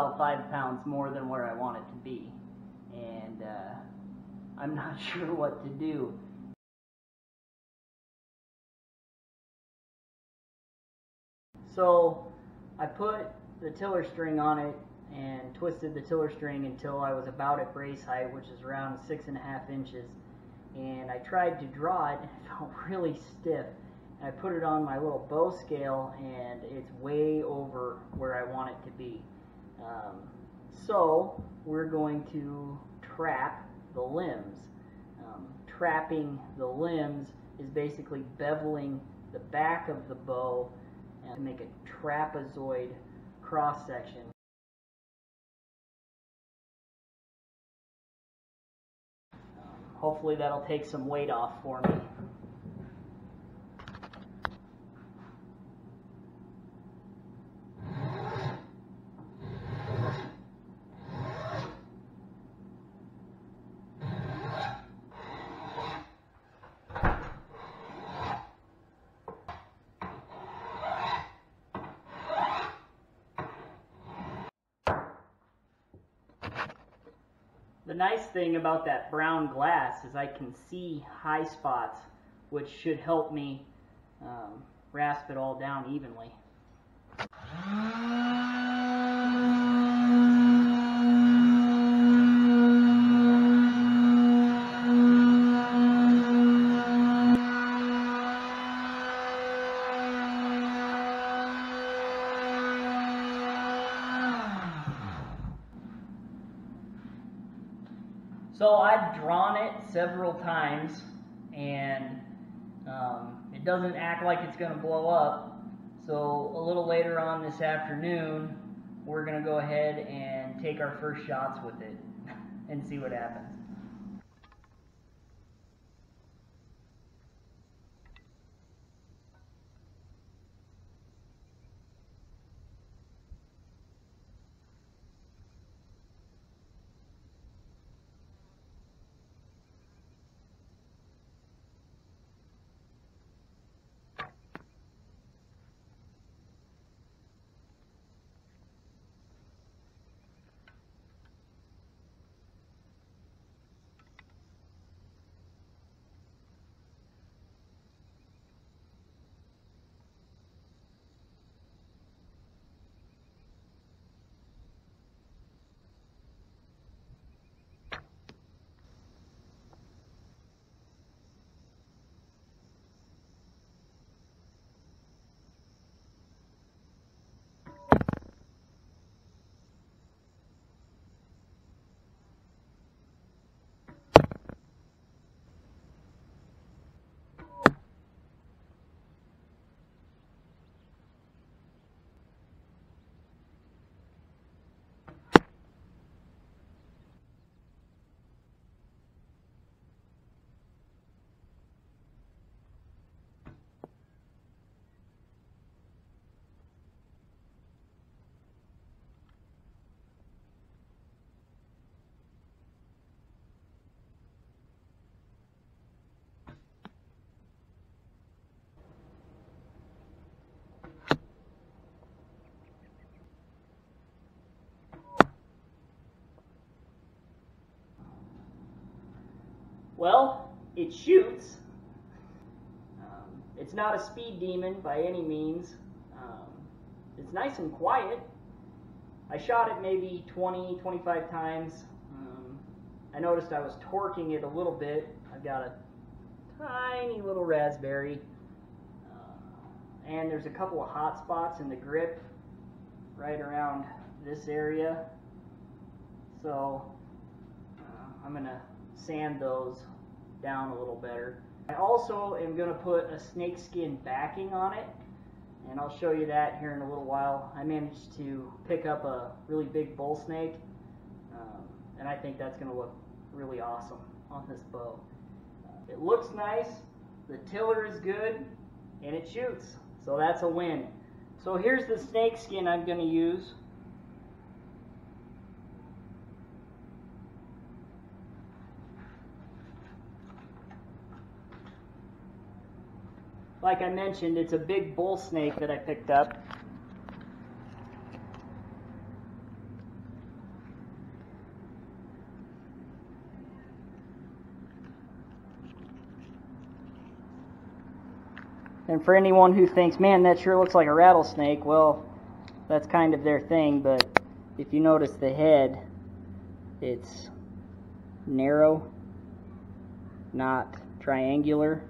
about five pounds more than where I want it to be. And uh, I'm not sure what to do. So I put the tiller string on it and twisted the tiller string until I was about at brace height, which is around six and a half inches. And I tried to draw it, and it felt really stiff. And I put it on my little bow scale, and it's way over where I want it to be. Um, so we're going to trap the limbs. Um, trapping the limbs is basically beveling the back of the bow and make a trapezoid cross section. Um, hopefully that'll take some weight off for me. The nice thing about that brown glass is I can see high spots, which should help me um, rasp it all down evenly. Several times and um, it doesn't act like it's going to blow up. So a little later on this afternoon, we're going to go ahead and take our first shots with it and see what happens. It shoots. Um, it's not a speed demon by any means. Um, it's nice and quiet. I shot it maybe 20, 25 times. Um, I noticed I was torquing it a little bit. I've got a tiny little raspberry. Uh, and there's a couple of hot spots in the grip right around this area. So uh, I'm going to sand those down a little better. I also am going to put a snakeskin backing on it, and I'll show you that here in a little while. I managed to pick up a really big bull snake, um, and I think that's going to look really awesome on this bow. It looks nice, the tiller is good, and it shoots, so that's a win. So here's the snakeskin I'm going to use. Like I mentioned, it's a big bull snake that I picked up. And for anyone who thinks, man, that sure looks like a rattlesnake, well, that's kind of their thing, but if you notice the head, it's narrow, not triangular.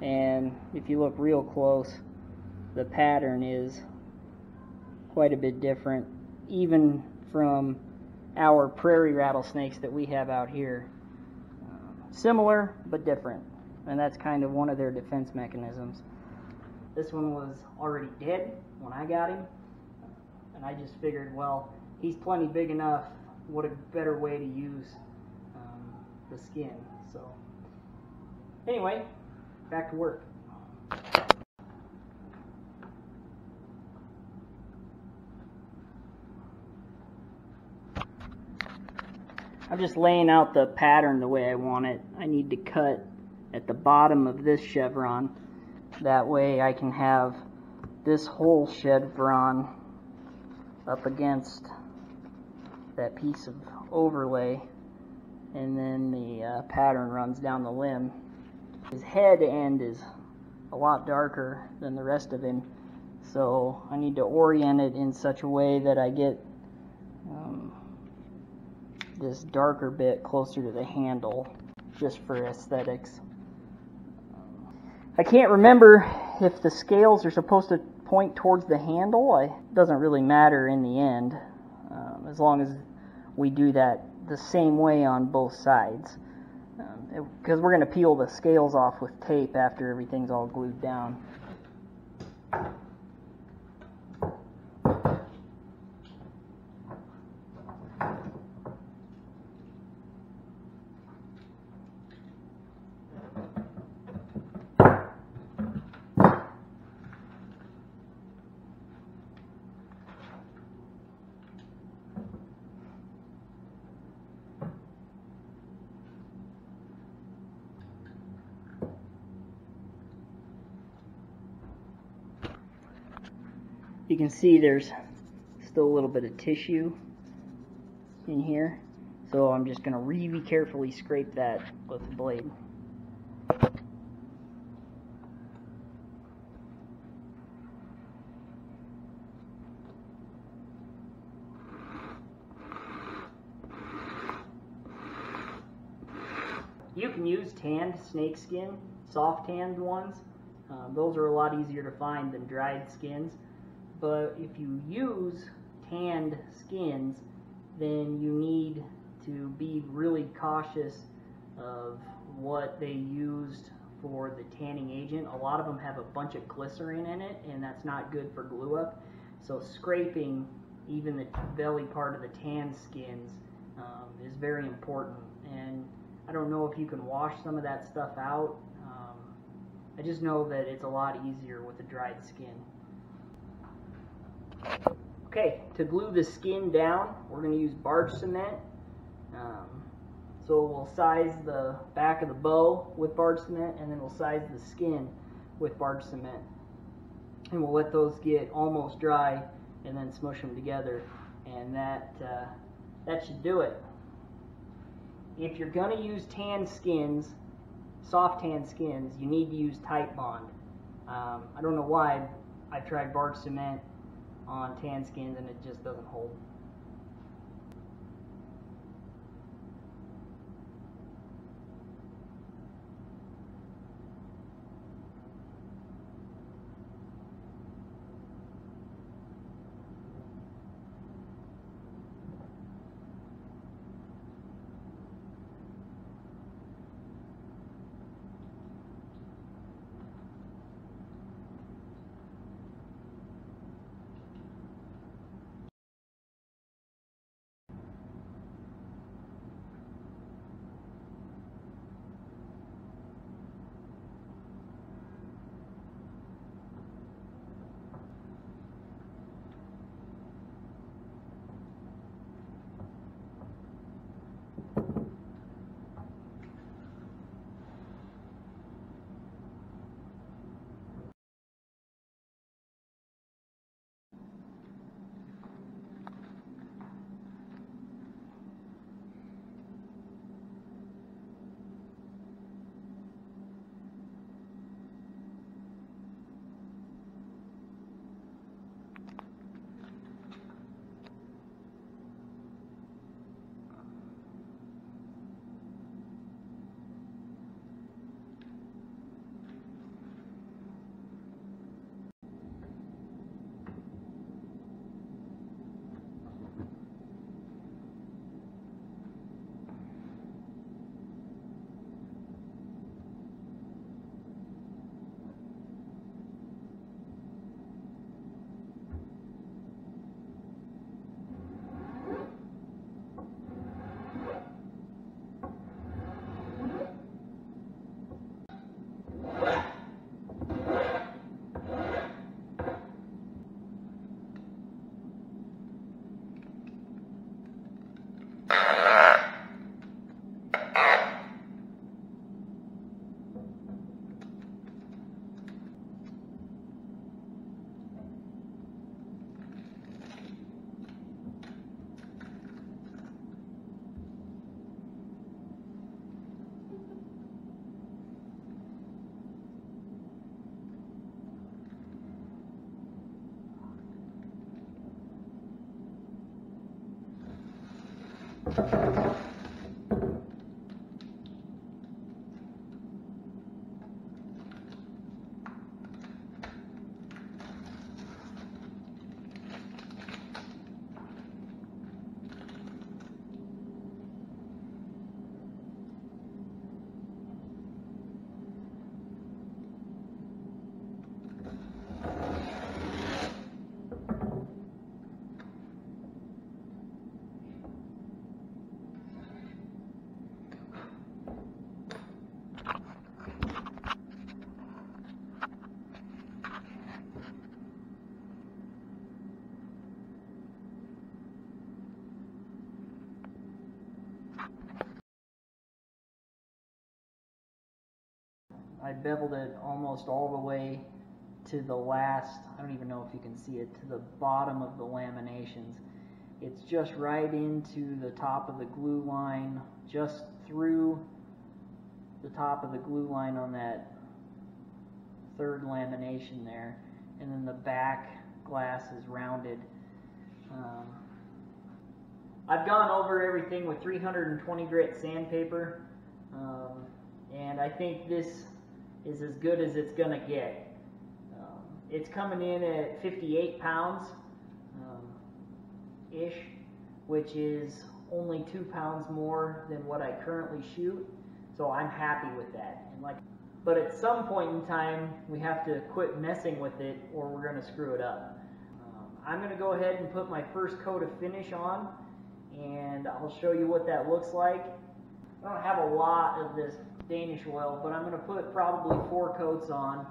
And if you look real close, the pattern is quite a bit different, even from our prairie rattlesnakes that we have out here. Uh, similar, but different. And that's kind of one of their defense mechanisms. This one was already dead when I got him. And I just figured, well, he's plenty big enough. What a better way to use um, the skin. So, anyway, back to work. I'm just laying out the pattern the way I want it. I need to cut at the bottom of this chevron. That way I can have this whole chevron up against that piece of overlay and then the uh, pattern runs down the limb. His head end is a lot darker than the rest of him so I need to orient it in such a way that I get um, this darker bit closer to the handle just for aesthetics. I can't remember if the scales are supposed to point towards the handle. It doesn't really matter in the end um, as long as we do that the same way on both sides because um, we're going to peel the scales off with tape after everything's all glued down. You can see there's still a little bit of tissue in here. So I'm just going to really carefully scrape that with the blade. You can use tanned snake skin, soft tanned ones. Uh, those are a lot easier to find than dried skins. But if you use tanned skins, then you need to be really cautious of what they used for the tanning agent. A lot of them have a bunch of glycerin in it, and that's not good for glue up. So scraping even the belly part of the tan skins um, is very important. And I don't know if you can wash some of that stuff out. Um, I just know that it's a lot easier with a dried skin. Okay, to glue the skin down, we're going to use barge cement. Um, so we'll size the back of the bow with barge cement, and then we'll size the skin with barge cement. And we'll let those get almost dry, and then smush them together, and that uh, that should do it. If you're going to use tan skins, soft tan skins, you need to use Titebond. Um, I don't know why I've tried barge cement on tan skins and it just doesn't hold. I beveled it almost all the way to the last, I don't even know if you can see it, to the bottom of the laminations. It's just right into the top of the glue line, just through the top of the glue line on that third lamination there. And then the back glass is rounded. Um, I've gone over everything with 320 grit sandpaper, um, and I think this is as good as it's going to get. Um, it's coming in at 58 pounds um, ish, which is only two pounds more than what I currently shoot. So I'm happy with that. And like, but at some point in time, we have to quit messing with it, or we're going to screw it up. Um, I'm going to go ahead and put my first coat of finish on, and I'll show you what that looks like. I don't have a lot of this Danish oil, but I'm going to put probably four coats on,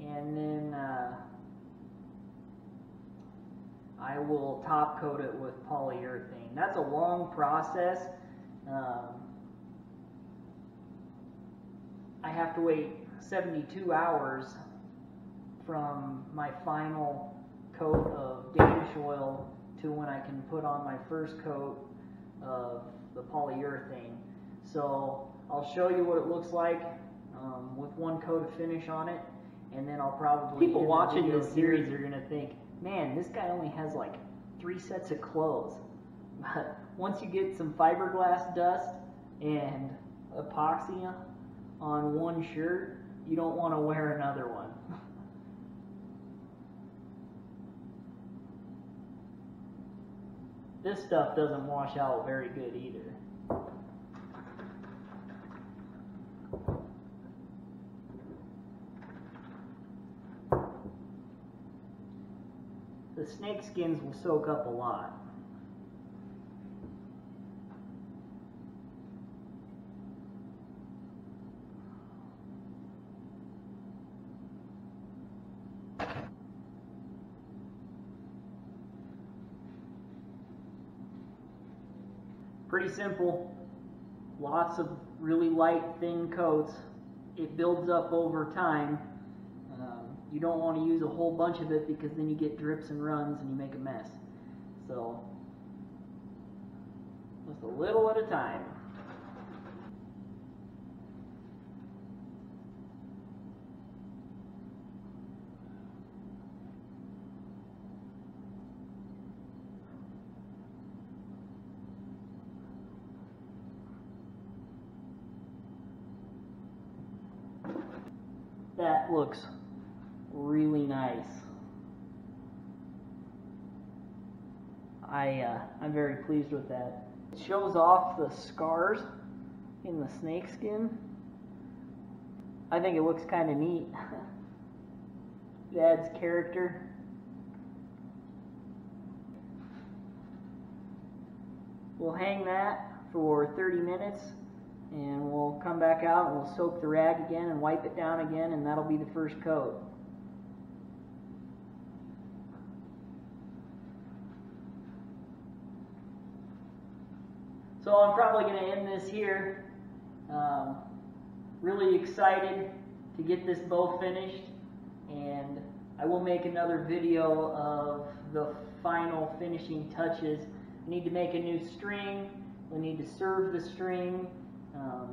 and then uh, I will top coat it with polyurethane. That's a long process. Um, I have to wait 72 hours from my final coat of Danish oil to when I can put on my first coat of the polyurethane. So I'll show you what it looks like um, with one coat of finish on it, and then I'll probably people watching this series are gonna think, man, this guy only has like three sets of clothes. But once you get some fiberglass dust and epoxy on one shirt, you don't want to wear another one. this stuff doesn't wash out very good either. The snake skins will soak up a lot. Pretty simple. Lots of really light, thin coats. It builds up over time. Um, you don't want to use a whole bunch of it because then you get drips and runs and you make a mess. So, just a little at a time. That looks really nice. I, uh, I'm very pleased with that. It shows off the scars in the snakeskin. I think it looks kind of neat. it adds character. We'll hang that for 30 minutes and we'll come back out and we'll soak the rag again and wipe it down again and that'll be the first coat. So I'm probably going to end this here. Um, really excited to get this bow finished and I will make another video of the final finishing touches. I need to make a new string. We need to serve the string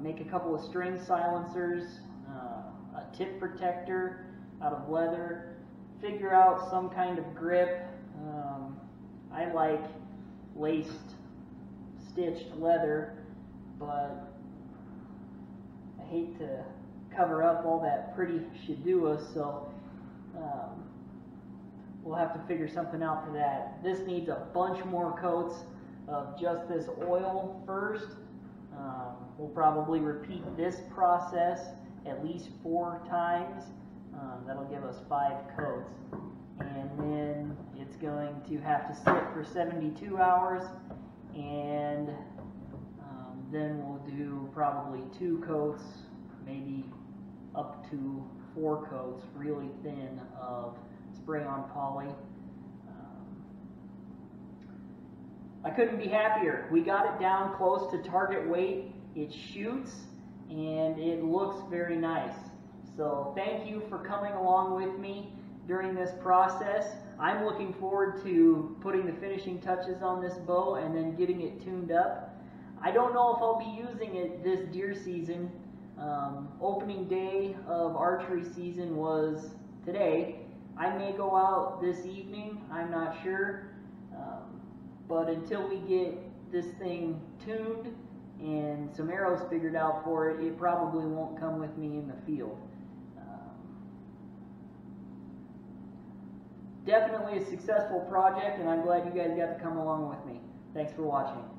make a couple of string silencers, uh, a tip protector out of leather, figure out some kind of grip. Um, I like laced stitched leather, but I hate to cover up all that pretty Shedua, so um, we'll have to figure something out for that. This needs a bunch more coats of just this oil first. Um, we'll probably repeat this process at least four times. Um, that'll give us five coats. And then it's going to have to sit for 72 hours and um, then we'll do probably two coats, maybe up to four coats, really thin, of spray on poly. Um, I couldn't be happier. We got it down close to target weight. It shoots and it looks very nice. So thank you for coming along with me during this process. I'm looking forward to putting the finishing touches on this bow and then getting it tuned up. I don't know if I'll be using it this deer season. Um, opening day of archery season was today. I may go out this evening, I'm not sure. Um, but until we get this thing tuned and some arrows figured out for it, it probably won't come with me in the field. Um, definitely a successful project, and I'm glad you guys got to come along with me. Thanks for watching.